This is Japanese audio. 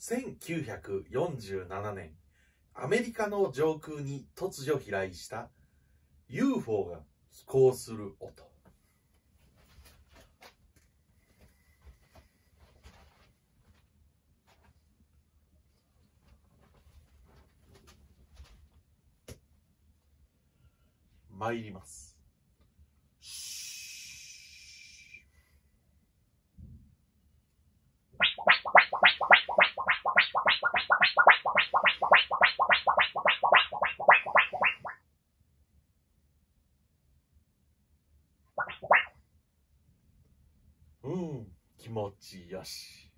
1947年アメリカの上空に突如飛来した UFO が飛行する音。参ります。うん。気持ちよし。